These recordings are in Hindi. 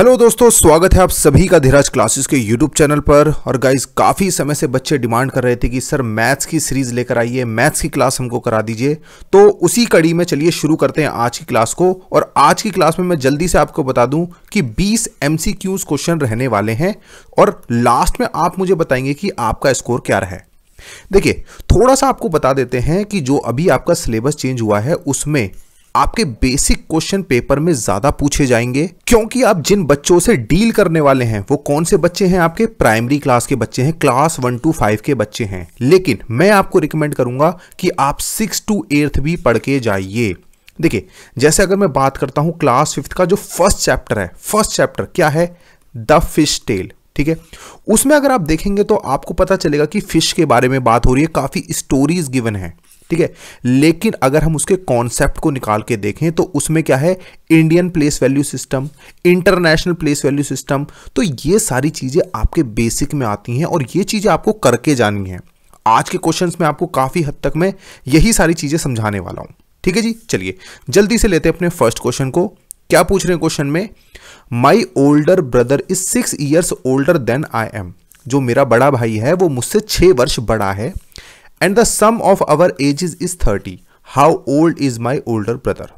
हेलो दोस्तों, स्वागत है आप सभी का धीराज क्लासेस के यूट्यूब चैनल पर। और गाइज़ काफ़ी समय से बच्चे डिमांड कर रहे थे कि, सर, मैथ्स की सीरीज़ लेकर आइए, मैथ्स की क्लास हमको करा दीजिए। तो उसी कड़ी में चलिए शुरू करते हैं आज की क्लास को। और आज की क्लास में मैं जल्दी से आपको बता दूँ कि 20 एम क्वेश्चन रहने वाले हैं। और लास्ट में आप मुझे बताएँगे कि आपका स्कोर क्या रहा है। देखिए, थोड़ा सा आपको बता देते हैं कि जो अभी आपका सिलेबस चेंज हुआ है, उसमें आपके बेसिक क्वेश्चन पेपर में ज़्यादा पूछे जाएँगे, क्योंकि आप जिन बच्चों से डील करने वाले हैं, वो कौन से बच्चे हैं आपके? प्राइमरी क्लास के बच्चे हैं क्लास वन टू फाइव के बच्चे हैं। लेकिन मैं आपको रिकमेंड करूँगा कि आप सिक्स टू एट्थ भी पढ़ के जाइए। देखिए, जैसे अगर मैं बात करता हूँ क्लास फिफ्थ का, जो फ़र्स्ट चैप्टर है फ़र्स्ट चैप्टर क्या है? द फ़िश टेल ठीक है? उसमें अगर आप देखेंगे तो आपको पता चलेगा कि फ़िश के बारे में बात हो रही है, काफ़ी स्टोरीज गिवन है। ठीक है? लेकिन अगर हम उसके कॉन्सेप्ट को निकाल के देखें तो उसमें क्या है? Indian place value system international place value system तो ये सारी चीज़ें आपके बेसिक में आती हैं और ये चीज़ें आपको करके जानी है। आज के क्वेश्चंस में आपको काफ़ी हद तक मैं यही सारी चीज़ें समझाने वाला हूँ। ठीक है जी? चलिए, जल्दी से लेते हैं अपने फ़र्स्ट क्वेश्चन को। क्या पूछ रहे हैं क्वेश्चन में? My older brother is six years older than I am जो मेरा बड़ा भाई है, वो मुझसे छह वर्ष बड़ा है। And the sum of our ages is thirty how old is my older brother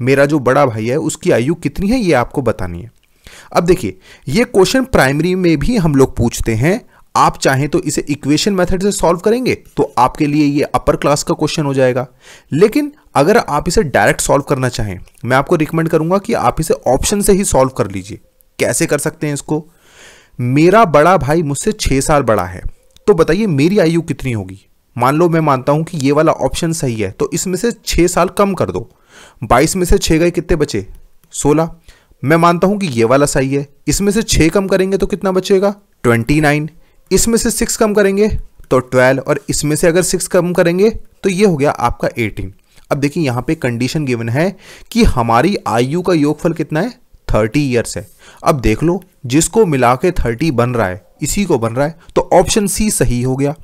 मेरा जो बड़ा भाई है, उसकी आयु कितनी है, ये आपको बतानी है। अब देखिए, ये क्वेश्चन प्राइमरी में भी हम लोग पूछते हैं, आप चाहें तो इसे इक्वेशन मेथड से सॉल्व करेंगे तो आपके लिए ये अपर क्लास का क्वेश्चन हो जाएगा। लेकिन अगर आप इसे डायरेक्ट सॉल्व करना चाहें, मैं आपको रिकमेंड करूँगा कि आप इसे ऑप्शन से ही सॉल्व कर लीजिए। कैसे कर सकते हैं इसको? मेरा बड़ा भाई मुझसे छह साल बड़ा है तो बताइए मेरी आयु कितनी होगी? मान लो मैं मानता हूँ कि ये वाला ऑप्शन सही है तो इसमें से छह साल कम कर दो। बाईस में से छह गए कितने बचे? सोलह। मैं मानता हूँ कि ये वाला सही है। इसमें से छह कम करेंगे तो कितना बचेगा? Twenty nine. इसमें से सिक्स कम करेंगे तो ट्वेल्व, और इसमें से अगर सिक्स कम करेंगे तो ये हो गया आपका एटीन। अब देखिए, यहाँ पे कंडीशन गिवन है कि हमारी आयु का योगफल कितना है? थर्टी ईयर्स है। अब देख लो, जिसको मिला के थर्टी बन रहा है, इसी को बन रहा है तो ऑप्शन सी सही हो गया।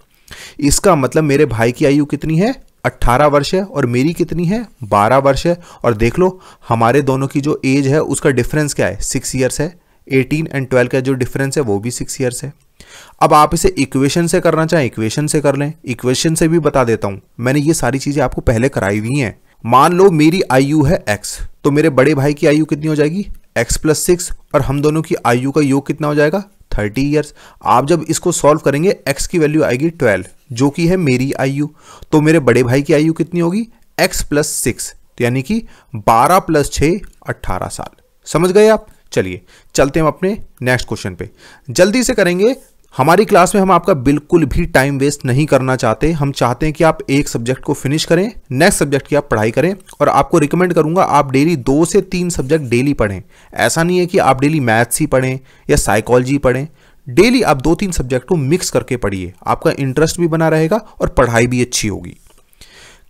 इसका मतलब मेरे भाई की आयु कितनी है? 18 वर्ष है और मेरी कितनी है? 12 वर्ष है। और देख लो, हमारे दोनों की जो एज है, उसका डिफरेंस क्या है? सिक्स ईयर्स है। 18 एंड 12 का जो डिफरेंस है, वो भी सिक्स ईयर्स है। अब आप इसे इक्वेशन से करना चाहें इक्वेशन से कर लें। इक्वेशन से भी बता देता हूँ। मैंने ये सारी चीज़ें आपको पहले कराई हुई हैं। मान लो मेरी आयु है एक्स तो मेरे बड़े भाई की आयु कितनी हो जाएगी? एक्स प्लस सिक्स और हम दोनों की आयु का योग कितना हो जाएगा? थर्टी ईयर्स, आप जब इसको सॉल्व करेंगे एक्स की वैल्यू आएगी ट्वेल्व, जो कि है मेरी आयु। तो मेरे बड़े भाई की आयु कितनी होगी? एक्स प्लस सिक्स यानी कि बारह प्लस छः अट्ठारह साल। समझ गए आप? चलिए, चलते हम अपने नेक्स्ट क्वेश्चन पे। जल्दी से करेंगे हमारी क्लास में हम आपका बिल्कुल भी टाइम वेस्ट नहीं करना चाहते। हम चाहते हैं कि आप एक सब्जेक्ट को फिनिश करें नेक्स्ट सब्जेक्ट की आप पढ़ाई करें और आपको रिकमेंड करूँगा आप डेली दो से तीन सब्जेक्ट डेली पढ़ें। ऐसा नहीं है कि आप डेली मैथ्स ही पढ़ें या साइकोलॉजी पढ़ें। डेली आप दो तीन सब्जेक्ट को मिक्स करके पढ़िए। आपका इंटरेस्ट भी बना रहेगा और पढ़ाई भी अच्छी होगी।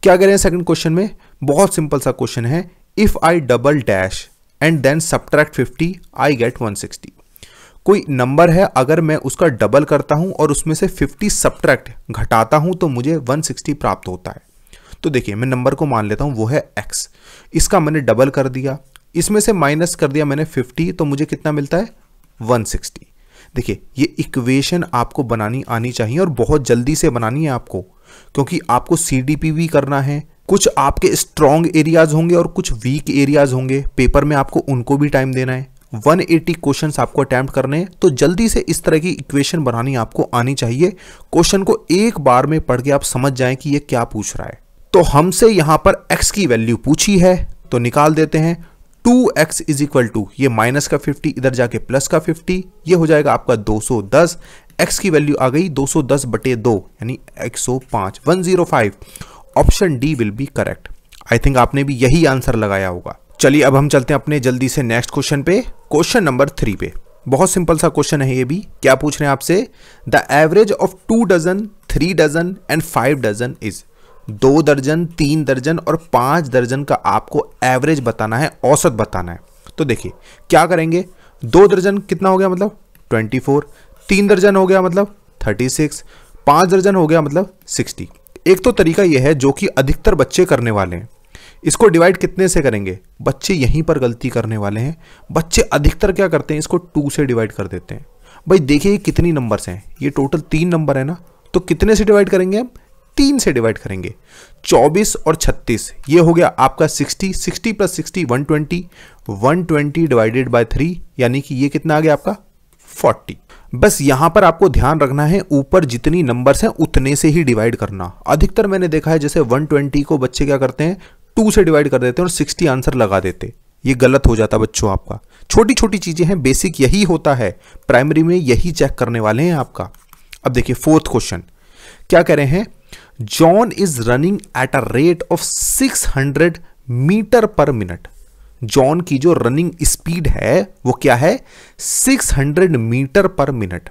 क्या कह रहे हैं सेकंड क्वेश्चन में? बहुत सिंपल सा क्वेश्चन है if I double dash and then subtract fifty I get one sixty कोई नंबर है, अगर मैं उसका डबल करता हूँ और उसमें से 50 सब्ट्रैक्ट घटाता हूँ तो मुझे 160 प्राप्त होता है। तो देखिए, मैं नंबर को मान लेता हूँ, वो है x इसका मैंने डबल कर दिया, इसमें से माइनस कर दिया मैंने 50 तो मुझे कितना मिलता है? 160 देखिए, ये इक्वेशन आपको बनानी आनी चाहिए और बहुत जल्दी से बनानी है आपको, क्योंकि आपको सीडीपी भी करना है। कुछ आपके स्ट्रॉन्ग एरियाज़ होंगे और कुछ वीक एरियाज़ होंगे। पेपर में आपको उनको भी टाइम देना है। 180 क्वेश्चंस आपको अटैम्प्ट करने हैं। तो जल्दी से इस तरह की इक्वेशन बनानी आपको आनी चाहिए। क्वेश्चन को एक बार में पढ़ के आप समझ जाएँ कि ये क्या पूछ रहा है। तो हमसे यहाँ पर x की वैल्यू पूछी है। तो निकाल देते हैं। 2x x is equal to ये माइनस का 50 इधर जाके प्लस का 50 ये हो जाएगा आपका 210 x की वैल्यू आ गई 210 बटे दो, यानी 105 105 option D will be correct I think आपने भी यही आंसर लगाया होगा। चलिए अब हम चलते हैं अपने जल्दी से नेक्स्ट क्वेश्चन पे क्वेश्चन नंबर थ्री पे। बहुत सिंपल सा क्वेश्चन है ये भी। क्या पूछ रहे हैं आपसे? The average of two dozen three dozen and five dozen is दो दर्जन, तीन दर्जन और पाँच दर्जन का आपको एवरेज बताना है, औसत बताना है। तो देखिए, क्या करेंगे? दो दर्जन कितना हो गया मतलब? ट्वेंटी फोर तीन दर्जन हो गया मतलब? थर्टी सिक्स पाँच दर्जन हो गया मतलब सिक्सटी एक तो तरीका यह है जो कि अधिकतर बच्चे करने वाले हैं। इसको डिवाइड कितने से करेंगे? बच्चे यहीं पर गलती करने वाले हैं। बच्चे अधिकतर क्या करते हैं? इसको टू से डिवाइड कर देते हैं। भाई देखिए ये कितनी नंबर्स हैं। ये टोटल तीन नंबर है ना? तो कितने से डिवाइड करेंगे हम? तीन से डिवाइड करेंगे। 24 और 36 ये हो गया आपका 60 60 प्लस 60 120 120 डिवाइडेड बाय थ्री यानी कि ये कितना आ गया आपका? 40 बस यहाँ पर आपको ध्यान रखना है, ऊपर जितनी नंबर्स हैं, उतने से ही डिवाइड करना। अधिकतर मैंने देखा है, जैसे 120 को बच्चे क्या करते हैं? टू से डिवाइड कर देते और 60 आंसर लगा देते ये गलत हो जाता बच्चों आपका। छोटी छोटी चीज़ें हैं, बेसिक यही होता है। प्राइमरी में यही चेक करने वाले हैं आपका। अब देखिए, फोर्थ क्वेश्चन। क्या कह रहे हैं? John is running at a rate of 600 metre per minute. John की जो रनिंग स्पीड है, वो क्या है? 600 metre per minute.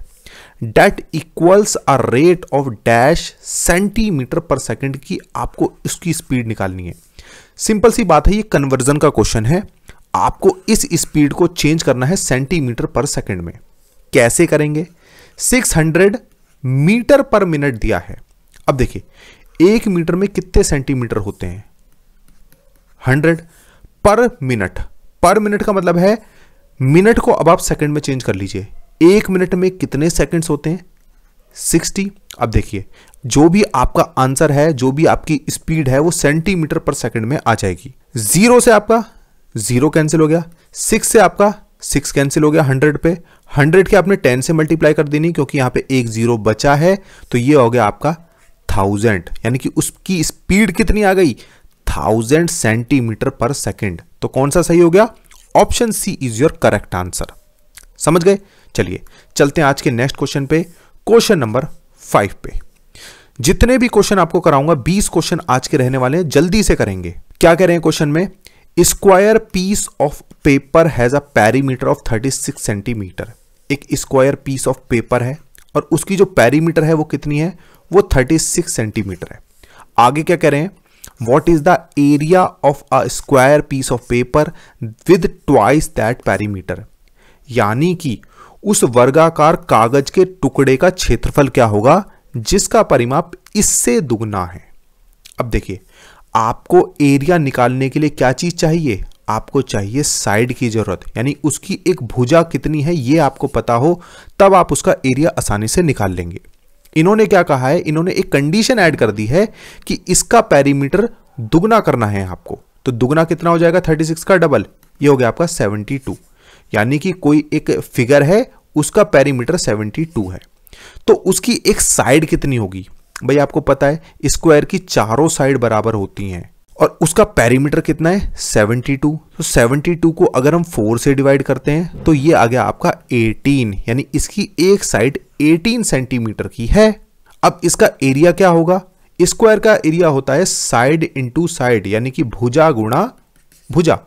That equals a rate of dash centimetre per second की आपको इसकी स्पीड निकालनी है। सिंपल सी बात है, ये कन्वर्जन का क्वेश्चन है। आपको इस स्पीड को चेंज करना है सेंटीमीटर पर सेकंड में। कैसे करेंगे? 600 मीटर पर मिनट दिया है। अब देखिए, एक मीटर में कितने सेंटीमीटर होते हैं? हंड्रेड पर मिनट पर मिनट का मतलब है मिनट को अब आप सेकंड में चेंज कर लीजिए। एक मिनट में कितने सेकंड्स होते हैं? सिक्सटी। अब देखिए, जो भी आपका आंसर है, जो भी आपकी स्पीड है, वो सेंटीमीटर पर सेकंड में आ जाएगी। ज़ीरो से आपका ज़ीरो कैंसिल हो गया, सिक्स से आपका सिक्स कैंसिल हो गया हंड्रेड पे। हंड्रेड के आपने टेन से मल्टीप्लाई कर देनी, क्योंकि यहाँ पे एक ज़ीरो बचा है तो ये हो गया आपका थाउज़ेंड। यानी कि उसकी स्पीड कितनी आ गई? Thousand centimetre per second. तो कौन सा सही हो गया? Option C is your correct answer. समझ गए? चलिए, चलते हैं आज के नेक्स्ट क्वेश्चन पे। क्वेश्चन नंबर फाइव पे। जितने भी क्वेश्चन आपको कराऊँगा, बीस क्वेश्चन आज के रहने वाले हैं, जल्दी से करेंगे। क्या कह रहे हैं क्वेश्चन में? Square piece of paper has a perimeter of 36 centimetre. एक स्क्वायर पीस ऑफ़ पेपर है, और उसकी जो पैरीमीटर है वो कितनी है? वो 36 सेंटीमीटर है। आगे क्या कह रहे हैं? What is the area of a square piece of paper with twice that perimeter यानी कि उस वर्गाकार कागज़ के टुकड़े का क्षेत्रफल क्या होगा, जिसका परिमाप इससे दुगना है। अब देखिए, आपको एरिया निकालने के लिए क्या चीज़ चाहिए? आपको चाहिए साइड की ज़रूरत, यानी उसकी एक भुजा कितनी है, ये आपको पता हो, तब आप उसका एरिया आसानी से निकाल लेंगे। इन्होंने क्या कहा है? इन्होंने एक कंडीशन ऐड कर दी है कि इसका पैरीमीटर दुगना करना है आपको। तो दुगना कितना हो जाएगा? 36 का डबल, ये हो गया आपका 72 यानी कि कोई एक फिगर है, उसका पैरीमीटर 72 है। तो उसकी एक साइड कितनी होगी? भाई, आपको पता है, स्क्वायर की चारों साइड बराबर होती हैं और उसका पैरीमीटर कितना है? 72 तो 72 को अगर हम 4 से डिवाइड करते हैं तो ये आ गया आपका 18 यानी इसकी एक साइड 18 सेंटीमीटर की है। अब इसका एरिया क्या होगा? स्क्वायर का एरिया होता है साइड इंटू साइड, यानी कि भुजा गुणा भुजा।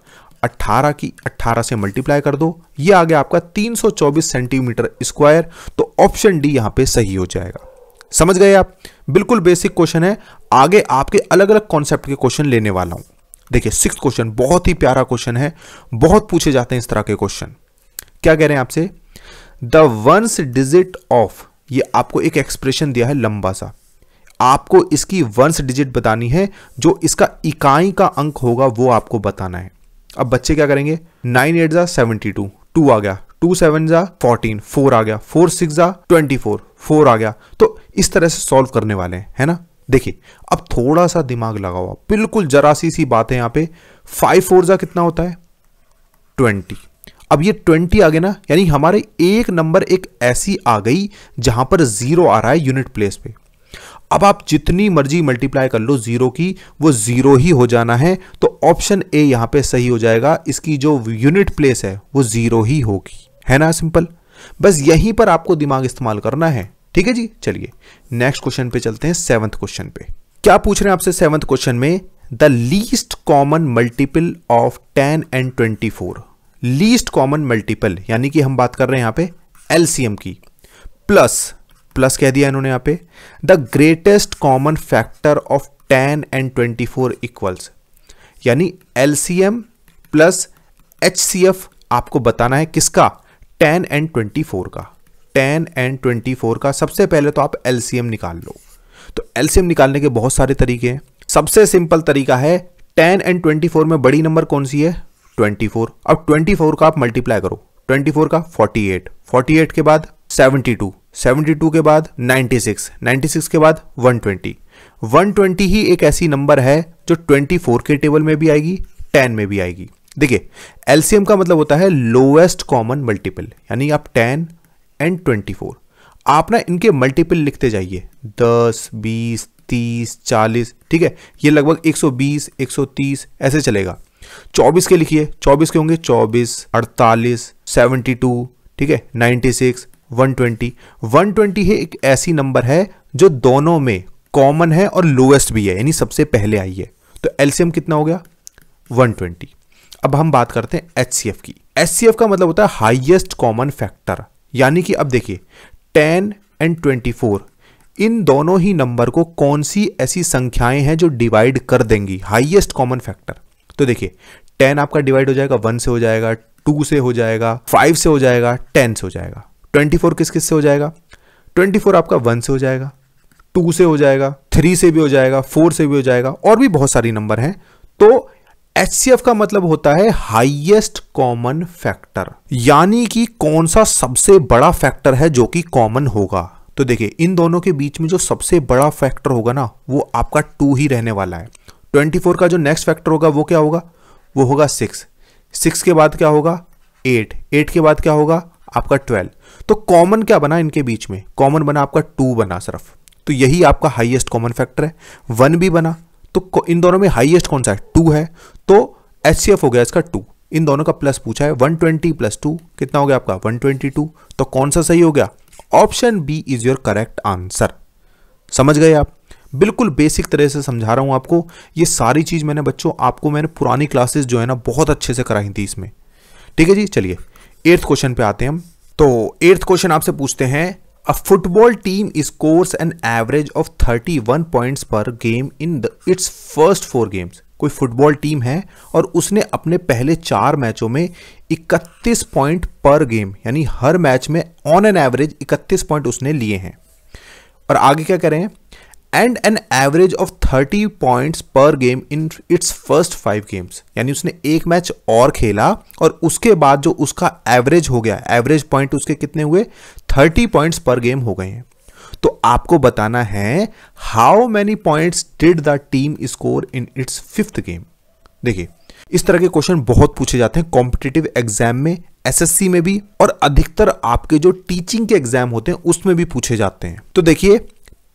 18 की 18 से मल्टीप्लाई कर दो। ये आ गया आपका 324 सेंटीमीटर स्क्वायर तो ऑप्शन डी यहाँ पे सही हो जाएगा। समझ गए आप? बिल्कुल बेसिक क्वेश्चन है। आगे आपके अलग अलग कॉन्सेप्ट के क्वेश्चन लेने वाला हूँ। देखिए सिक्स क्वेश्चन बहुत ही प्यारा क्वेश्चन है। बहुत पूछे जाते हैं इस तरह के क्वेश्चन क्या कह रहे हैं आपसे? द वंस डिजिट ऑफ़ ये आपको एक एक्सप्रेशन दिया है लंबा सा। आपको इसकी वंस डिजिट बतानी है। जो इसका इकाई का अंक होगा, वो आपको बताना है। अब बच्चे क्या करेंगे? नाइन एट जा सेवेंटी टू टू आ गया. टू सेवन जा फोर्टीन फोर आ गया. फोर सिक्स जा ट्वेंटी फोर फोर आ गया. तो इस तरह से सॉल्व करने वाले हैं, है ना? देखिए, अब थोड़ा सा दिमाग लगा हुआ बिल्कुल जरा सी सी बात है यहाँ पे। फाइव फोर जा कितना होता है? ट्वेंटी अब ये ट्वेंटी आ गया ना, यानी हमारे एक नंबर एक ऐसी आ गई जहाँ पर ज़ीरो आ रहा है यूनिट प्लेस पे। अब आप जितनी मर्ज़ी मल्टीप्लाई कर लो ज़ीरो की, वो ज़ीरो ही हो जाना है तो ऑप्शन ए यहाँ पे सही हो जाएगा। इसकी जो यूनिट प्लेस है, वो ज़ीरो ही होगी। है ना सिंपल बस यहीं पर आपको दिमाग इस्तेमाल करना है। ठीक है जी? चलिए नेक्स्ट क्वेश्चन पे चलते हैं सेवंथ क्वेश्चन पे। क्या पूछ रहे हैं आपसे सेवंथ क्वेश्चन में? The least common multiple of ten and twenty four least common multiple यानी कि हम बात कर रहे हैं यहाँ पे एलसीएम की। प्लस प्लस कह दिया इन्होंने यहाँ पे। The greatest common factor of ten and twenty four equals यानी LCM plus H C F आपको बताना है किसका? टेन एंड ट्वेंटी फोर का। टेन एंड ट्वेंटी फोर का सबसे पहले तो आप एलसीएम निकाल लो। तो एलसीएम निकालने के बहुत सारे तरीके हैं। सबसे सिंपल तरीका है टेन एंड ट्वेंटी फोर में बड़ी नंबर कौन सी है? ट्वेंटी फोर अब ट्वेंटी फोर का आप मल्टीप्लाई करो। ट्वेंटी फोर का फोर्टी एट फोर्टी एट के बाद सेवेंटी टू सेवेंटी टू के बाद नाइन्टी सिक्स नाइन्टी सिक्स के बाद वन ट्वेंटी। वन ट्वेंटी ही एक ऐसी नंबर है जो ट्वेंटी फोर के टेबल में भी आएगी टेन में भी आएगी। देखिए एलसीएम का मतलब होता है लोएस्ट कॉमन मल्टीपल यानी आप टेन एंड ट्वेंटी फोर। आप ना इनके मल्टीपल लिखते जाइए। दस बीस तीस चालीस ठीक है? ये लगभग 120, 130 ऐसे चलेगा। 24 के लिखिए 24 के होंगे 24, 48, 72, ठीक है? 96, 120 120 है एक ऐसी नंबर है जो दोनों में कॉमन है और लोएस्ट भी है, यानी सबसे पहले आई है। तो एलसीएम कितना हो गया? 120 अब हम बात करते हैं एचसीएफ की। एचसीएफ का मतलब होता है हाइएस्ट कॉमन फैक्टर। यानी कि अब देखिए 10 एंड 24 इन दोनों ही नंबर को कौन सी ऐसी संख्याएँ हैं जो डिवाइड कर देंगी हाईएस्ट कॉमन फैक्टर? तो देखिए, टेन आपका डिवाइड हो जाएगा, वन से हो जाएगा, टू से हो जाएगा, फाइव से हो जाएगा, टेन से हो जाएगा। ट्वेंटी फोर किस किस से हो जाएगा? ट्वेंटी फोर आपका वन से हो जाएगा, टू से हो जाएगा, थ्री से भी हो जाएगा, फोर से भी हो जाएगा, और भी बहुत सारी नंबर हैं। तो एचसीएफ का मतलब होता है हाईएस्ट कॉमन फैक्टर। यानी कि कौन सा सबसे बड़ा फैक्टर है जो कि कॉमन होगा? तो देखिए, इन दोनों के बीच में जो सबसे बड़ा फैक्टर होगा ना, वो आपका टू ही रहने वाला है। ट्वेंटी फोर का जो नेक्स्ट फैक्टर होगा, वो क्या होगा? वो होगा सिक्स। सिक्स के बाद क्या होगा? एट। एट के बाद क्या होगा? आपका ट्वेल्व। तो कॉमन क्या बना इनके बीच में? कॉमन बना आपका टू बना सिर्फ़। तो यही आपका हाईएस्ट कॉमन फैक्टर है। वन भी बना तो इन दोनों में हाईएस्ट कौन सा है? टू है। तो एचसीएफ हो गया इसका टू इन दोनों का प्लस पूछा है। 120 प्लस टू कितना हो गया आपका? 122 तो कौन सा सही हो गया? Option B is your correct answer समझ गए आप? बिल्कुल बेसिक तरह से समझा रहा हूँ आपको। ये सारी चीज़ मैंने, बच्चों, आपको मैंने पुरानी क्लासेस जो है ना, बहुत अच्छे से कराई थी इसमें। ठीक है जी? चलिए एट्थ क्वेश्चन पे आते हैं हम। तो एट्थ क्वेश्चन आपसे पूछते हैं a football team scores an average of 31 points per game in the its first four games कोई फुटबॉल टीम है और उसने अपने पहले चार मैचों में 31 पॉइंट पर गेम यानी हर मैच में ऑन एन एवरेज 31 पॉइंट उसने लिए हैं। और आगे क्या करें and an average of 30 points per game in its first five games यानी उसने एक मैच और खेला और उसके बाद जो उसका एवरेज हो गया एवरेज पॉइंट उसके कितने हुए? 30 पॉइंट्स पर गेम हो गए हैं। तो आपको बताना है how many points did the team score in its fifth game देखिए, इस तरह के क्वेश्चन बहुत पूछे जाते हैं कॉम्पिटेटिव एग्ज़ाम में एसएससी में भी और अधिकतर आपके जो टीचिंग के एग्ज़ाम होते हैं, उसमें भी पूछे जाते हैं। तो देखिए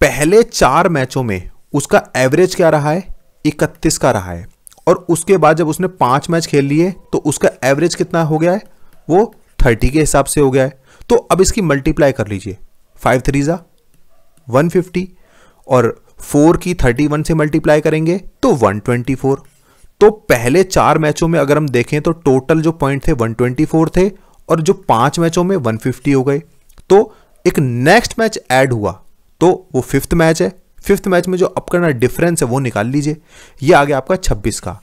पहले चार मैचों में उसका एवरेज क्या रहा है? इकतीस का रहा है। और उसके बाद जब उसने पाँच मैच खेल लिए तो उसका एवरेज कितना हो गया है? वो थर्टी के हिसाब से हो गया है। तो अब इसकी मल्टीप्लाई कर लीजिए। फाइव थ्री जा 150 और फोर की 31 से मल्टीप्लाई करेंगे तो 124 तो पहले चार मैचों में अगर हम देखें तो टोटल जो पॉइंट थे 124 थे, और जो पाँच मैचों में 150 हो गए। तो एक नेक्स्ट मैच ऐड हुआ। तो वो फिफ्थ मैच है। फिफ्थ मैच में जो अपकरना डिफरेंस है, वो निकाल लीजिए। ये आ गया आपका 26 का।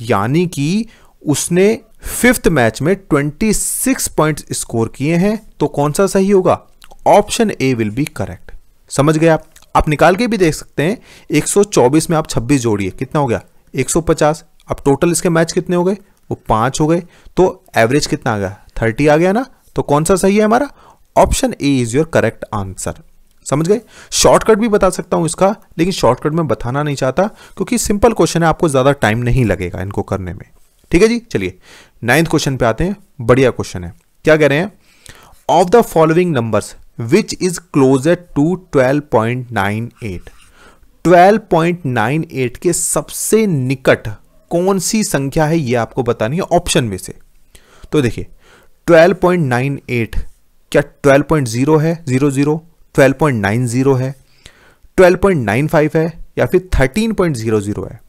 यानी कि उसने फिफ्थ मैच में 26 पॉइंट्स स्कोर किए हैं तो कौन सा सही होगा? Option A will be correct समझ गए आप? आप निकाल के भी देख सकते हैं 124 में आप 26 जोड़िए। कितना हो गया? 150 अब टोटल इसके मैच कितने हो गए? वो पाँच हो गए। तो एवरेज कितना आ गया? 30 आ गया ना? तो कौन सा सही है हमारा? Option A is your correct answer समझ गए? शॉर्टकट भी बता सकता हूँ इसका, लेकिन शॉर्टकट में बताना नहीं चाहता, क्योंकि सिंपल क्वेश्चन है, आपको ज़्यादा टाइम नहीं लगेगा इनको करने में। ठीक है जी? चलिए नाइन्थ क्वेश्चन पे आते हैं, बढ़िया क्वेश्चन है। क्या कह रहे हैं? Of the following numbers which is closer to 12.98 12.98 के सबसे निकट कौन सी संख्या है, ये आपको बतानी है ऑप्शन में से। तो देखिए 12.98 क्या 12.0 है? 00 12.90 है 12.95 है, या फिर 13.00 है।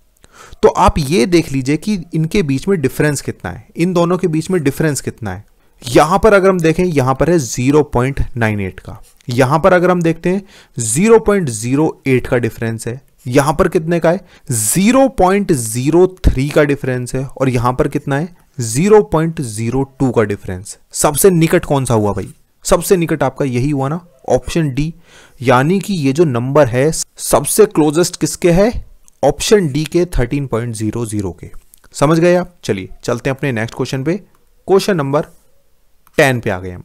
तो आप ये देख लीजिए कि इनके बीच में डिफरेंस कितना है। इन दोनों के बीच में डिफरेंस कितना है। यहाँ पर अगर हम देखें, यहाँ पर है 0.98 का। यहाँ पर अगर हम देखते हैं 0.08 का डिफरेंस है। यहाँ पर कितने का है? 0.03 का डिफरेंस है। और यहाँ पर कितना है? 0.02 का डिफरेंस सबसे निकट कौन सा हुआ भाई? सबसे निकट आपका यही हुआ ना? ऑप्शन डी, यानी कि ये जो नंबर है, सबसे क्लोजेस्ट किसके है? ऑप्शन डी के 13.00 के। समझ गए आप? चलिए, चलते हैं अपने नेक्स्ट क्वेश्चन पे। क्वेश्चन नंबर 10 पे आ गए हम।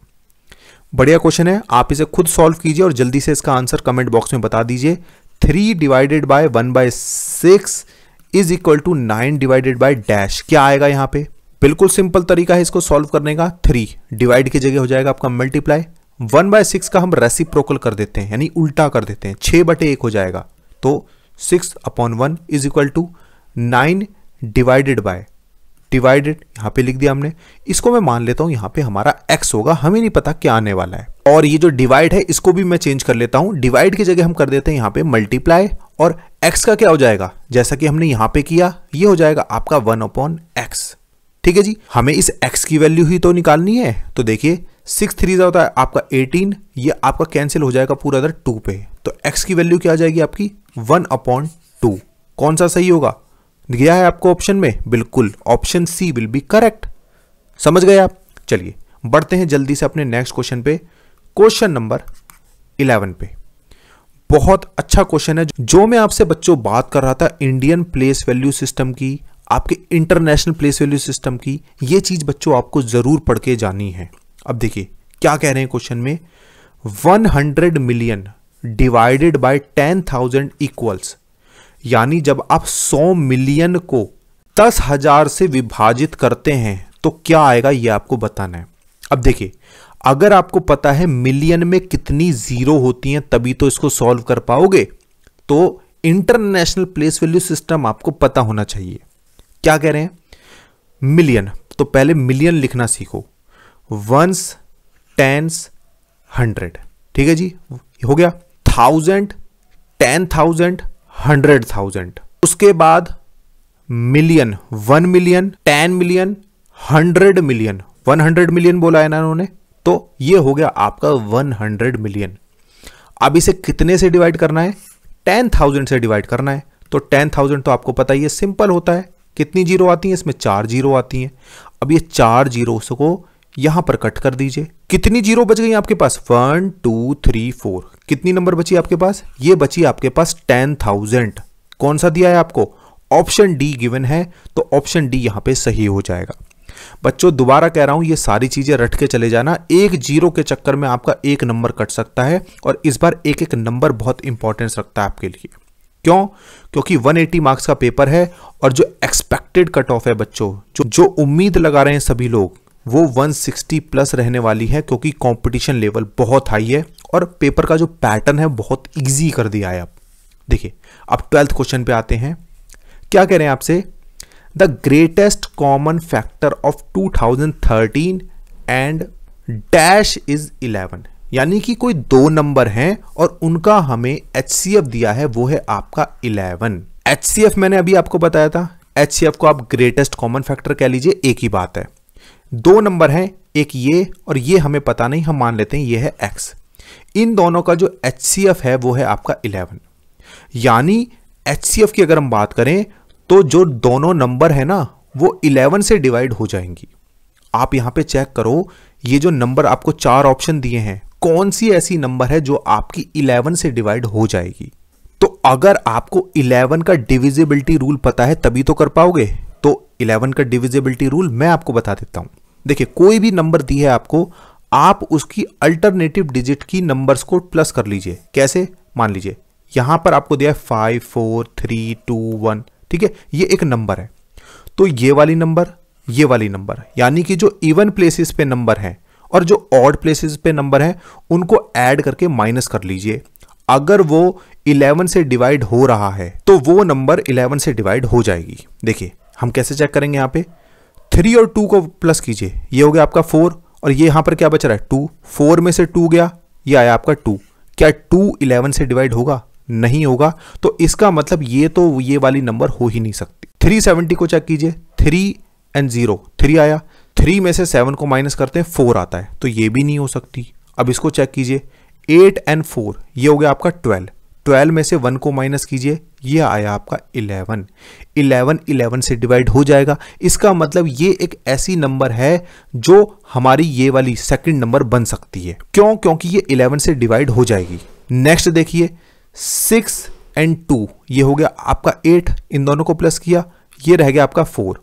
बढ़िया क्वेश्चन है। आप इसे खुद सॉल्व कीजिए और जल्दी से इसका आंसर कमेंट बॉक्स में बता दीजिए। Three divided by one by six is equal to nine divided by dash क्या आएगा यहाँ पे? बिल्कुल सिंपल तरीका है इसको सॉल्व करने का। थ्री डिवाइड की जगह हो जाएगा आपका मल्टीप्लाई वन बाय सिक्स का हम रेसिप्रोकल कर देते हैं, यानी उल्टा कर देते हैं। छह बटे एक हो जाएगा। तो six upon one is equal to nine divided by, divided, यहाँ पे लिख दिया हमने। इसको मैं मान लेता हूँ, यहाँ पे हमारा एक्स होगा, हमें नहीं पता क्या आने वाला है। और ये जो डिवाइड है, इसको भी मैं चेंज कर लेता हूँ। डिवाइड की जगह हम कर देते हैं, यहाँ पे मल्टीप्लाई और एक्स का क्या हो जाएगा? जैसा कि हमने यहाँ पे किया, ये हो जाएगा आपका वन अपॉन एक्स ठीक है जी? हमें इस एक्स की वैल्यू ही तो निकालनी है। तो देखिए सिक्स थ्री होता है, आपका एटीन, ये आपका कैंसिल हो जाएगा पूरा इधर टू पे। तो एक्स की वैल्यू क्या आ जाएगी आपकी? One upon two. कौन सा सही होगा? गया है आपको ऑप्शन में? बिल्कुल, option C will be correct. समझ गए आप? चलिए, बढ़ते हैं जल्दी से अपने नेक्स्ट क्वेश्चन पे। क्वेश्चन नंबर इलेवन पे। बहुत अच्छा क्वेश्चन है, जो मैं आपसे बच्चों बात कर रहा था, इंडियन प्लेस वैल्यू सिस्टम की, आपके इंटरनेशनल प्लेस वैल्यू सिस्टम की, ये चीज़ बच्चों आपको ज़रूर पढ़ के जानी है। अब देखिए क्या कह रहे हैं क्वेश्चन में? 100 मिलियन डिवाइडेड बाय 10,000 इक्वल्स यानी जब आप 100 मिलियन को दस हज़ार से विभाजित करते हैं तो क्या आएगा? ये आपको बताना है। अब देखिए अगर आपको पता है मिलियन में कितनी ज़ीरो होती हैं तभी तो इसको सॉल्व कर पाओगे तो इंटरनेशनल प्लेस वैल्यू सिस्टम आपको पता होना चाहिए। क्या कह रहे हैं? मिलियन तो पहले मिलियन लिखना सीखो। Ones tens hundred. ठीक है जी? हो गया। Thousand, ten thousand, hundred thousand. उसके बाद million, one million, ten million, hundred million. One hundred million बोला है ना उन्होंने तो ये हो गया आपका वन हंड्रेड मिलियन। अब इसे कितने से डिवाइड करना है? टेन थाउज़ेंड से डिवाइड करना है। तो टेन थाउज़ेंड तो आपको पता ही है सिंपल होता है। कितनी ज़ीरो आती है? इसमें चार ज़ीरो आती हैं। अब ये चार ज़ीरो को यहाँ पर कट कर दीजिए। कितनी ज़ीरो बच गई आपके पास? वन टू थ्री फोर कितनी नंबर बची आपके पास? ये बची आपके पास टेन थाउज़ेंड कौन सा दिया है आपको? ऑप्शन डी गिवन है तो ऑप्शन डी यहाँ पे सही हो जाएगा। बच्चों, दोबारा कह रहा हूँ, ये सारी चीज़ें रट के चले जाना। एक ज़ीरो के चक्कर में आपका एक नंबर कट सकता है, और इस बार एक एक नंबर बहुत इंपॉर्टेंस रखता है आपके लिए। क्यों? क्योंकि 180 मार्क्स का पेपर है, और जो एक्सपेक्टेड कट ऑफ़ है बच्चों, जो जो उम्मीद लगा रहे हैं सभी लोग वो 160 प्लस रहने वाली है क्योंकि कंपटीशन लेवल बहुत हाई है और पेपर का जो पैटर्न है बहुत इजी कर दिया है अब। देखिए, अब ट्वेल्थ क्वेश्चन पे आते हैं। क्या कह रहे हैं आपसे? The greatest common factor of 2013 and dash is 11 यानी कि कोई दो नंबर हैं और उनका हमें एचसीएफ दिया है, वो है आपका 11 एच मैंने अभी आपको बताया था। एचसीएफ को आप ग्रेटेस्ट कॉमन फैक्टर कह लीजिए, एक ही बात है। दो नंबर हैं, एक ये और ये हमें पता नहीं, हम मान लेते हैं ये है एक्स इन दोनों का जो एचसीएफ है, वो है आपका 11 यानी एचसीएफ की अगर हम बात करें तो जो दोनों नंबर है ना, वो 11 से डिवाइड हो जाएँगी। आप यहाँ पे चेक करो, ये जो नंबर आपको चार ऑप्शन दिए हैं, कौन सी ऐसी नंबर है जो आपकी 11 से डिवाइड हो जाएगी? तो अगर आपको 11 का डिविजिबिलिटी रूल पता है, तभी तो कर पाओगे। तो 11 का डिविजिबिलिटी रूल मैं आपको बता देता हूँ। देखिए, कोई भी नंबर दी है आपको, आप उसकी अल्टरनेटिव डिजिट की नंबर्स को प्लस कर लीजिए। कैसे? मान लीजिए, यहाँ पर आपको दिया है five four three two one ठीक है? ये एक नंबर है। तो ये वाली नंबर ये वाली नंबर यानी कि जो इवन प्लेसेस पे नंबर है और जो ऑड प्लेसेस पे नंबर है, उनको ऐड करके माइनस कर लीजिए। अगर वो 11 से डिवाइड हो रहा है तो वो नंबर 11 से डिवाइड हो जाएगी। देखिए, हम कैसे चेक करेंगे यहाँ पे? थ्री और टू को प्लस कीजिए। ये हो गया आपका फोर और ये यहाँ पर क्या बच रहा है? टू फोर में से टू गया, ये आया आपका टू क्या टू इलेवन से डिवाइड होगा? नहीं होगा। तो इसका मतलब ये तो ये वाली नंबर हो ही नहीं सकती। थ्री सेवेंटी को चेक कीजिए। थ्री एंड ज़ीरो थ्री आया। थ्री में से सेवन को माइनस करते हैं फोर आता है। तो ये भी नहीं हो सकती। अब इसको चेक कीजिए। एट एंड फोर ये हो गया आपका ट्वेल्व ट्वेल्व में से वन को माइनस कीजिए, ये आया आपका इलेवन। इलेवन इलेवन से डिवाइड हो जाएगा। इसका मतलब ये एक ऐसी नंबर है जो हमारी ये वाली सेकंड नंबर बन सकती है। क्यों? क्योंकि ये इलेवन से डिवाइड हो जाएगी। नेक्स्ट देखिए, सिक्स एंड टू, ये हो गया आपका एट, इन दोनों को प्लस किया, ये रह गया आपका फोर।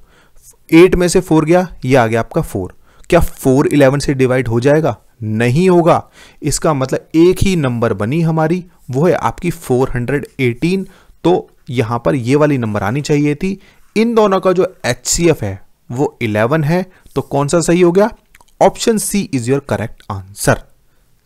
एट में से फोर गया, ये आ गया आपका फोर। क्या फोर इलेवन से डिवाइड हो जाएगा? नहीं होगा। इसका मतलब एक ही नंबर बनी हमारी, वो है आपकी 418 तो यहाँ पर ये वाली नंबर आनी चाहिए थी। इन दोनों का जो एचसीएफ है, वो 11 है। तो कौन सा सही हो गया? Option C is your correct answer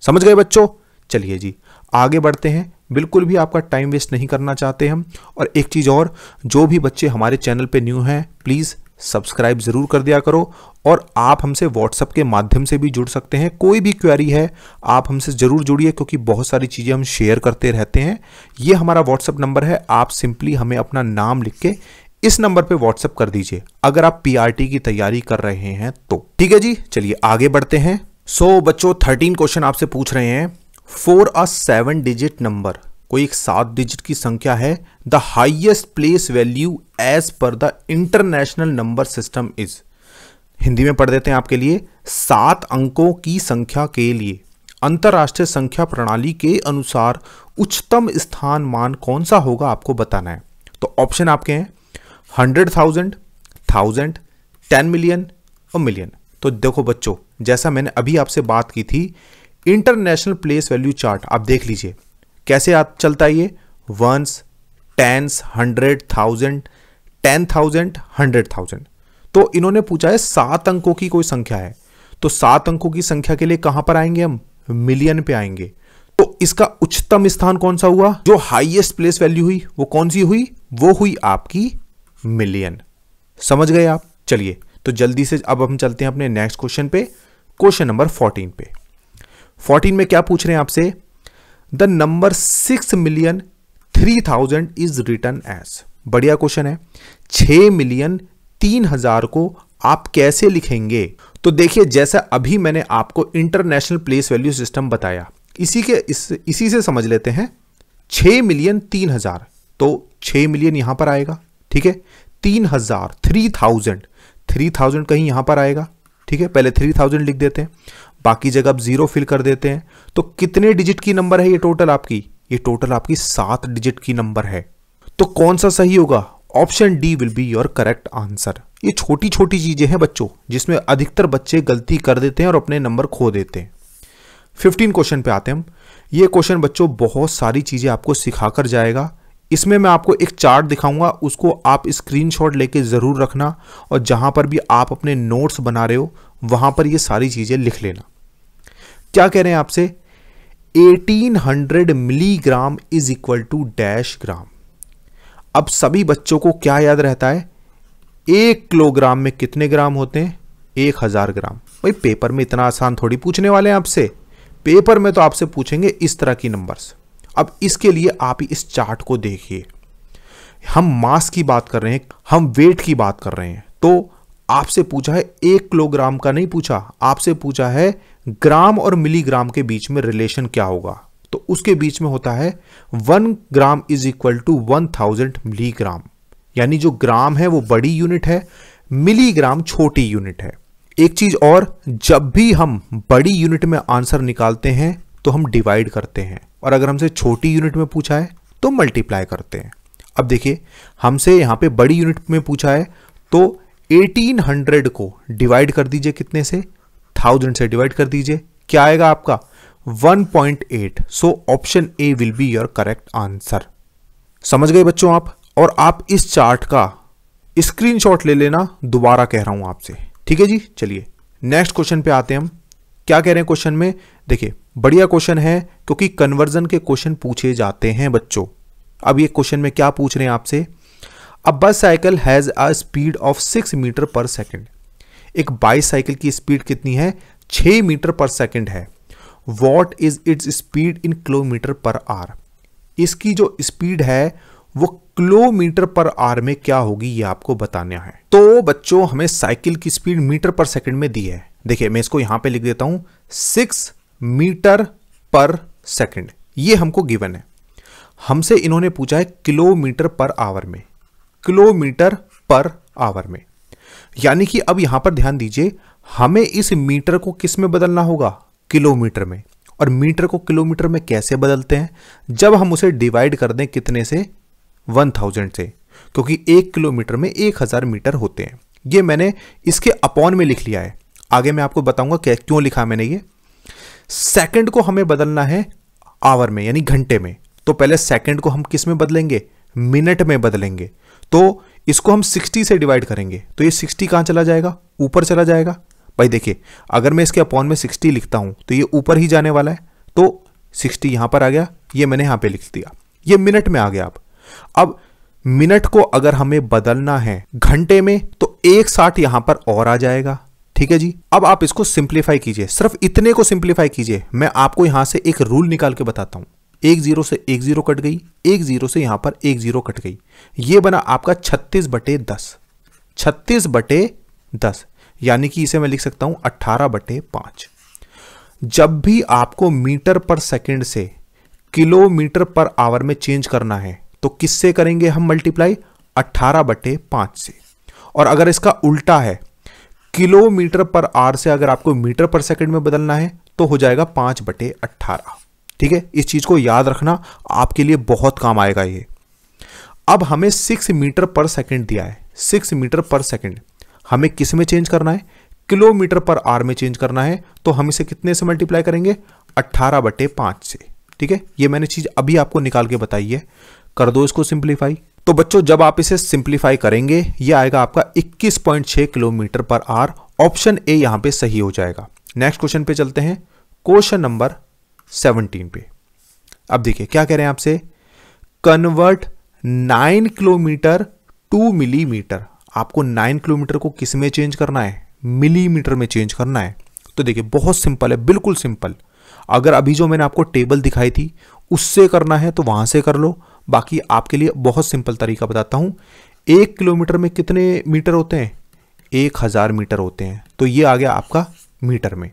समझ गए बच्चों? चलिए जी, आगे बढ़ते हैं। बिल्कुल भी आपका टाइम वेस्ट नहीं करना चाहते हम। और एक चीज़ और, जो भी बच्चे हमारे चैनल पे न्यू हैं प्लीज़ सब्सक्राइब ज़रूर कर दिया करो और आप हमसे व्हाट्सअप के माध्यम से भी जुड़ सकते हैं। कोई भी क्वेरी है आप हमसे ज़रूर जुड़िए क्योंकि बहुत सारी चीज़ें हम शेयर करते रहते हैं। ये हमारा व्हाट्सअप नंबर है आप सिंपली हमें अपना नाम लिख के इस नंबर पे व्हाट्सअप कर दीजिए। अगर आप पीआरटी की तैयारी कर रहे हैं तो। ठीक है जी चलिए आगे बढ़ते हैं। सो so, बच्चों थर्टीन क्वेश्चन आपसे पूछ रहे हैं। Four a seven digit number कोई एक सात डिजिट की संख्या है? The highest place value as per the international number system is Hindi में पढ़ देते हैं आपके लिए, सात अंकों की संख्या के लिए। अंतरराष्ट्रीय संख्या प्रणाली के अनुसार उच्चतम स्थान मान कौन सा होगा आपको बताना है। तो ऑप्शन आपके हैं hundred thousand thousand ten million और मिलियन तो देखो बच्चों, जैसा मैंने अभी आपसे बात की थी इंटरनेशनल प्लेस वैल्यू चार्ट आप देख लीजिए। कैसे आप चलता ये? Ones tens hundred thousand ten thousand hundred thousand तो इन्होंने पूछा है, सात अंकों की कोई संख्या है? तो सात अंकों की संख्या के लिए कहाँ पर आएँगे हम? मिलियन पे आएँगे। तो इसका उच्चतम स्थान कौन सा हुआ? जो हाईएस्ट प्लेस वैल्यू हुई, वो कौन सी हुई? वो हुई आपकी मिलियन समझ गए आप? चलिए तो जल्दी से अब हम चलते हैं अपने नेक्स्ट क्वेश्चन पे क्वेश्चन नंबर फोर्टीन पे. फोर्टीन में क्या पूछ रहे हैं आपसे? The number six million three thousand is written as बढ़िया क्वेश्चन है। छ मिलियन तीन हज़ार को आप कैसे लिखेंगे? तो देखिए जैसा अभी मैंने आपको इंटरनेशनल प्लेस वैल्यू सिस्टम बताया इसी के इस, इसी से समझ लेते हैं। छ मिलियन तीन हज़ार। तो छ मिलियन यहाँ पर आएगा ठीक है? तीन हज़ार थ्री थाउज़ेंड थ्री थाउज़ेंड कहीं यहाँ पर आएगा ठीक है? पहले थ्री थाउज़ेंड लिख देते हैं। बाकी जगह आप ज़ीरो फिल कर देते हैं तो कितने डिजिट की नंबर है ये टोटल आपकी? ये टोटल आपकी सात डिजिट की नंबर है। तो कौन सा सही होगा? Option D will be your correct answer ये छोटी छोटी चीज़ें हैं बच्चों, जिसमें अधिकतर बच्चे गलती कर देते हैं और अपने नंबर खो देते हैं। फिफ्टीन क्वेश्चन पे आते हैं हम। ये क्वेश्चन बच्चों बहुत सारी चीज़ें आपको सिखाकर जाएगा। इसमें मैं आपको एक चार्ट दिखाऊँगा, उसको आप स्क्रीनशॉट लेके ज़रूर रखना और जहाँ पर भी आप अपने नोट्स बना रहे हो, वहाँ पर ये सारी चीज़ें लिख लेना। क्या कह रहे हैं आपसे? 1800 milligram is equal to dash gram अब सभी बच्चों को क्या याद रहता है? एक किलोग्राम में कितने ग्राम होते हैं? एक हज़ार ग्राम भाई पेपर में इतना आसान थोड़ी पूछने वाले हैं आपसे। पेपर में तो आपसे पूछेंगे इस तरह की नंबर्स अब इसके लिए आप इस चार्ट को देखिए। हम मास की बात कर रहे हैं, हम वेट की बात कर रहे हैं। तो आपसे पूछा है, एक किलोग्राम का नहीं पूछा, आपसे पूछा है ग्राम और मिलीग्राम के बीच में रिलेशन क्या होगा? तो उसके बीच में होता है one gram is equal to one thousand milligram यानी जो ग्राम है, वो बड़ी यूनिट है, मिलीग्राम छोटी यूनिट है। एक चीज़ और, जब भी हम बड़ी यूनिट में आंसर निकालते हैं तो हम डिवाइड करते हैं। और अगर हमसे छोटी यूनिट में पूछा है तो मल्टीप्लाई करते हैं। अब देखिए, हमसे यहाँ पे बड़ी यूनिट में पूछा है तो 1800 को डिवाइड कर दीजिए कितने से? थाउज़ेंड से डिवाइड कर दीजिए। क्या आएगा आपका? 1.8 so option A will be your correct answer समझ गए बच्चों आप? और आप इस चार्ट का स्क्रीनशॉट ले लेना, दोबारा कह रहा हूँ आपसे। ठीक है जी? चलिए नेक्स्ट क्वेश्चन पे आते हैं हम। क्या कह रहे हैं क्वेश्चन में? देखिए, बढ़िया क्वेश्चन है, क्योंकि कन्वर्जन के क्वेश्चन पूछे जाते हैं बच्चों। अब ये क्वेश्चन में क्या पूछ रहे हैं आपसे? A bus cycle has a speed of six metre per second एक बाईसाइकिल की स्पीड कितनी है? छह मीटर पर सेकेंड है। What is its speed in kilometre per hour इसकी जो स्पीड है, वो किलोमीटर पर आर में क्या होगी, ये आपको बताना है। तो बच्चों, हमें साइकिल की स्पीड मीटर पर सेकंड में दी है। देखिए, मैं इसको यहाँ पे लिख देता हूँ। सिक्स मीटर पर सेकंड ये हमको गिवन है। हमसे इन्होंने पूछा है किलोमीटर पर आवर में। किलोमीटर पर आवर में। यानी कि अब यहाँ पर ध्यान दीजिए, हमें इस मीटर को किसमें बदलना होगा? किलोमीटर में। और मीटर को किलोमीटर में कैसे बदलते हैं? जब हम उसे डिवाइड कर दें कितने से? वन थाउज़ेंड से। क्योंकि एक किलोमीटर में एक हज़ार मीटर होते हैं। ये मैंने इसके अपॉन में लिख लिया है। आगे मैं आपको बताऊँगा क्या, क्यों लिखा मैंने ये। सेकंड को हमें बदलना है आवर में, यानी घंटे में। तो पहले सेकंड को हम किसमें बदलेंगे? मिनट में बदलेंगे। तो इसको हम 60 से डिवाइड करेंगे तो ये 60 कहाँ चला जाएगा? ऊपर चला जाएगा। भाई देखिए, अगर मैं इसके अपॉन में 60 लिखता हूँ तो ये ऊपर ही जाने वाला है तो 60 यहाँ पर आ गया, ये मैंने यहाँ पे लिख दिया। ये मिनट में आ गया अब। अब मिनट को अगर हमें बदलना है घंटे में तो एक साठ यहाँ पर और आ जाएगा। ठीक है जी? अब आप इसको सिंप्लीफाई कीजिए। सिर्फ़ इतने को सिंप्लीफाई कीजिए। मैं आपको यहाँ से एक रूल निकाल के बताता हूँ। एक ज़ीरो से एक ज़ीरो कट गई, एक ज़ीरो से यहाँ पर एक ज़ीरो कट गई। ये बना आपका छत्तीस बटे दस। छत्तीस बटे दस, यानी कि इसे मैं लिख सकता हूँ अट्ठारह बटे पाँच। जब भी आपको मीटर पर सेकंड से किलोमीटर पर आवर में चेंज करना है तो किससे करेंगे हम मल्टीप्लाई? अट्ठारह बटे पाँच से। और अगर इसका उल्टा है, किलोमीटर पर आर से अगर आपको मीटर पर सेकंड में बदलना है तो हो जाएगा पाँच बटे अट्ठारह। ठीक है? इस चीज़ को याद रखना, आपके लिए बहुत काम आएगा ये। अब हमें सिक्स मीटर पर सेकंड दिया है। सिक्स मीटर पर सेकंड हमें किसमें चेंज करना है? किलोमीटर पर आर में चेंज करना है तो हम इसे कितने से मल्टीप्लाई करेंगे? अट्ठारह बटे पाँच से। ठीक है? ये मैंने चीज़ अभी आपको निकाल के बताई है। कर दो इसको सिंप्लीफाई तो बच्चों, जब आप इसे सिंप्लीफाई करेंगे, ये आएगा आपका 21.6 kilometre per are. Option A यहाँ पे सही हो जाएगा। नेक्स्ट क्वेश्चन पे चलते हैं। क्वेश्चन नंबर 17 पे। अब देखिए, क्या कह रहे हैं आपसे? कन्वर्ट 9 किलोमीटर टू मिलीमीटर आपको 9 किलोमीटर को किसमें चेंज करना है? मिलीमीटर में चेंज करना है। तो देखिए, बहुत सिंपल है, बिल्कुल सिंपल अगर अभी जो मैंने आपको टेबल दिखाई थी, उससे करना है तो वहाँ से कर लो। बाकी आपके लिए बहुत सिंपल तरीका बताता हूँ। एक किलोमीटर में कितने मीटर होते हैं? एक हज़ार मीटर होते हैं। तो ये आ गया आपका मीटर में।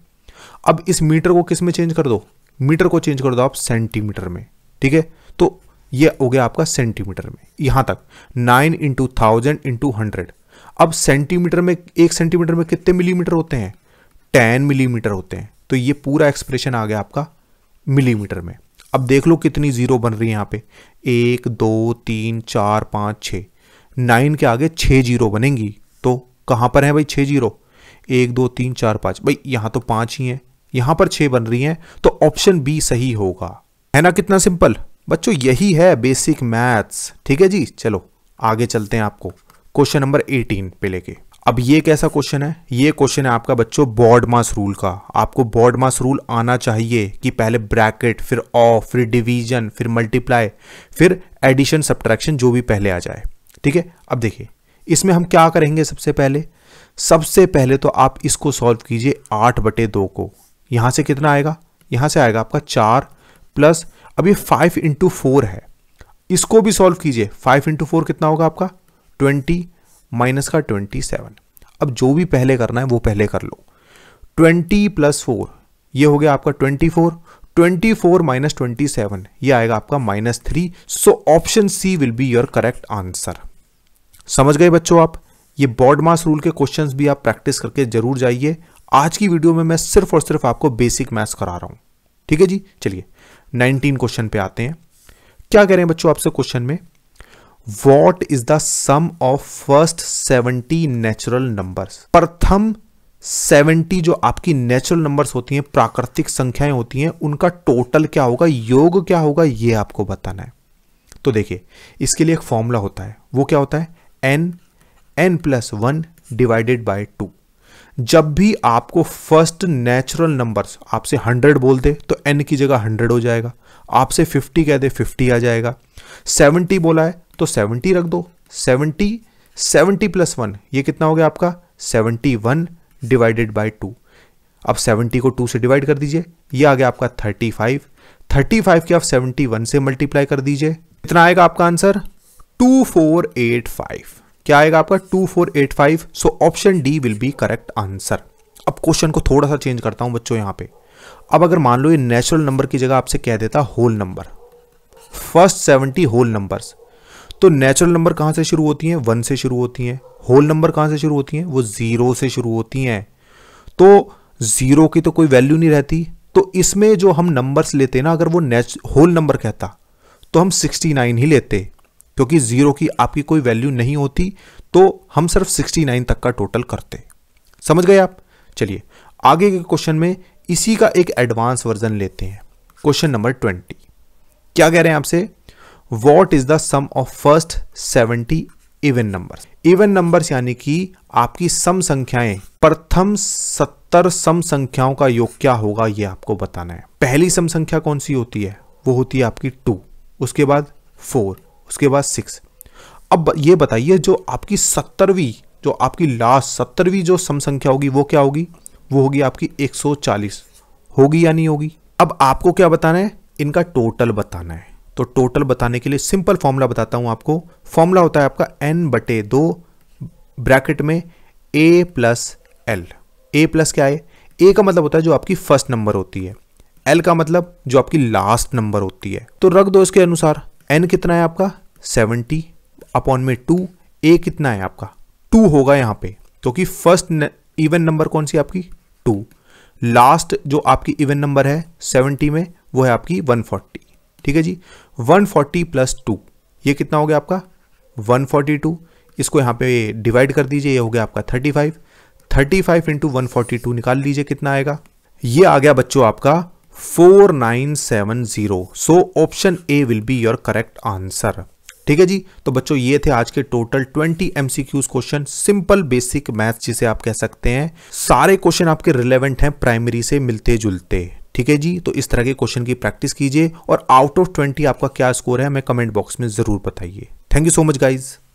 अब इस मीटर को किसमें चेंज कर दो? मीटर को चेंज कर दो आप सेंटीमीटर में, ठीक है? तो ये हो गया आपका सेंटीमीटर में, यहाँ तक, nine into thousand into hundred अब सेंटीमीटर में, एक सेंटीमीटर में कितने मिलीमीटर होते हैं? टेन मिलीमीटर होते हैं। तो ये पूरा एक्सप्रेशन आ गया आपका मिलीमीटर में। अब देख लो कितनी ज़ीरो बन रही है यहाँ पे। एक, दो, तीन, चार, पाँच छ नाइन के आगे छह ज़ीरो बनेंगी तो कहाँ पर है भाई छह ज़ीरो? एक, दो, तीन, चार, पाँच। भाई, यहाँ तो पाँच ही है। यहाँ पर छह बन रही हैं तो ऑप्शन बी सही होगा। है ना कितना सिंपल बच्चों, यही है बेसिक मैथ्स ठीक है जी? चलो, आगे चलते हैं आपको। क्वेश्चन नंबर 18 पे लेके। अब ये कैसा क्वेश्चन है? ये क्वेश्चन है आपका बच्चों बॉर्ड मास रूल का। आपको बॉर्ड मास रूल आना चाहिए कि पहले ब्रैकेट फिर ऑफ़ फिर डिवीज़न फिर मल्टीप्लाई फिर एडिशन सब्ट्रैक्शन जो भी पहले आ जाए। ठीक है? अब देखिए, इसमें हम क्या करेंगे सबसे पहले? सबसे पहले तो आप इसको सॉल्व कीजिए आठ बटे दो को। यहाँ से कितना आएगा? यहाँ से आएगा आपका चार प्लस अब ये फाइव इंटू फोर है। इसको भी सॉल्व कीजिए। फाइव इंटू फोर कितना होगा आपका? ट्वेंटी माइनस का ट्वेंटी सेवन अब जो भी पहले करना है वो पहले कर लो। ट्वेंटी प्लस फोर ये हो गया आपका twenty four twenty four minus twenty seven ये आएगा आपका minus three so option C will be your correct answer समझ गए बच्चों आप? ये बॉर्ड मास रूल के क्वेश्चंस भी आप प्रैक्टिस करके ज़रूर जाइए। आज की वीडियो में मैं सिर्फ़ और सिर्फ़ आपको बेसिक मैथ्स करा रहा हूँ। ठीक है जी? चलिए 19 क्वेश्चन पे आते हैं। क्या कह रहे हैं बच्चों आपसे क्वेश्चन में? What is the sum of first 70 natural numbers प्रथम 70 जो आपकी नेचुरल नंबर्स होती हैं, प्राकृतिक संख्याएँ होती हैं, उनका टोटल क्या होगा, योग क्या होगा, ये आपको बताना है। तो देखिए, इसके लिए एक फॉर्मूला होता है। वो क्या होता है? N n plus one divided by two जब भी आपको फ़र्स्ट नेचुरल नंबर्स आपसे हंड्रेड बोल दे तो एन की जगह हंड्रेड हो जाएगा। आपसे फिफ्टी कह दे फिफ्टी आ जाएगा। सेवेंटी बोला है तो सेवेंटी रख दो। सेवेंटी सेवेंटी प्लस वन ये कितना हो गया आपका? Seventy one divided by two अब सेवेंटी को टू से डिवाइड कर दीजिए। ये आ गया आपका थर्टी फाइव थर्टी फाइव के आप सेवेंटी वन से मल्टीप्लाई कर दीजिए। कितना आएगा आपका answer two four eight five क्या आएगा आपका? Two four eight five so option D will be correct answer अब क्वेश्चन को थोड़ा सा चेंज करता हूँ बच्चों यहाँ पे। अब अगर मान लो ये नेचुरल नंबर की जगह आपसे कह देता whole number first seventy whole numbers तो नेचुरल नंबर कहाँ से शुरू होती हैं? वन से शुरू होती हैं। होल नंबर कहाँ से शुरू होती हैं? वो ज़ीरो से शुरू होती हैं। तो ज़ीरो की तो कोई वैल्यू नहीं रहती। तो इसमें जो हम नंबर्स लेते ना, अगर वो नेच होल नंबर कहता तो हम 69 ही लेते। क्योंकि ज़ीरो की आपकी कोई वैल्यू नहीं होती तो हम सिर्फ़ 69 तक का टोटल करते। समझ गए आप? चलिए, आगे के क्वेश्चन में इसी का एक एडवांस वर्जन लेते हैं। क्वेश्चन नंबर ट्वेंटी क्या कह रहे हैं आपसे? What is the sum of first seventy even number even numbers यानी कि आपकी सम संख्याएँ। प्रथम सत्तर सम संख्याओं का योग क्या होगा, ये आपको बताना है। पहली सम संख्या कौन सी होती है? वो होती है आपकी टू उसके बाद फोर उसके बाद सिक्स अब ये बताइए, जो आपकी सत्तरवीं, जो आपकी लास्ट सत्तरवीं जो सम संख्या होगी, वो क्या होगी? वो होगी आपकी 140 होगी या नहीं होगी? अब आपको क्या बताना है? इनका टोटल बताना है. तो टोटल बताने के लिए सिंपल फॉर्मूला बताता हूँ आपको. फॉर्मूला होता है आपका एन बटे दो ब्रैकेट में a plus l a plus क्या है? ए का मतलब होता है जो आपकी फ़र्स्ट नंबर होती है. एल का मतलब जो आपकी लास्ट नंबर होती है. तो रख दो इसके अनुसार. एन कितना है आपका? सेवेंटी अपॉन में टू ए कितना है आपका? टू होगा यहाँ पे। क्योंकि फ़र्स्ट इवन नंबर कौन सी आपकी? टू लास्ट जो आपकी इवन नंबर है सेवेंटी में, वो है आपकी वन फोर्टी ठीक है जी? वन फोर्टी प्लस टू ये कितना हो गया आपका? वन फोर्टी टू इसको यहाँ पे डिवाइड कर दीजिए, ये हो गया आपका thirty five thirty five into one forty two निकाल लीजिए, कितना आएगा? ये आ गया बच्चों आपका four nine seven zero so option A will be your correct answer ठीक है जी? तो बच्चों, ये थे आज के total 20 MCQs question simple basic math जिसे आप कह सकते हैं। सारे क्वेश्चन आपके रिलेवेंट हैं प्राइमरी से मिलते जुलते ठीक है जी? तो इस तरह के क्वेश्चन की प्रैक्टिस कीजिए और आउट ऑफ़ 20 आपका क्या स्कोर है, हमें कमेंट बॉक्स में ज़रूर बताइए। Thank you so much guys